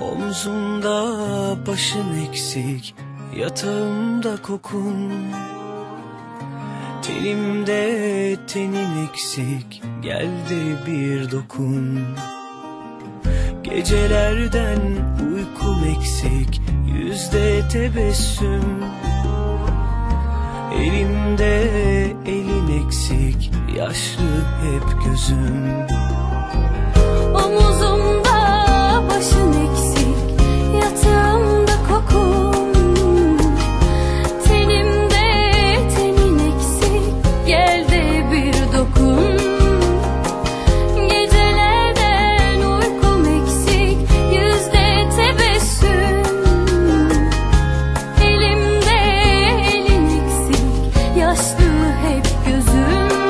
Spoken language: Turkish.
Omzumda başın eksik Yatağımda kokun. Tenimde tenin eksik Gel de bir dokun. Gecelerden uykum eksik Yüzde tebessüm. Elimde elin eksik Yaşlı hep gözüm yaşlı hep gözüm?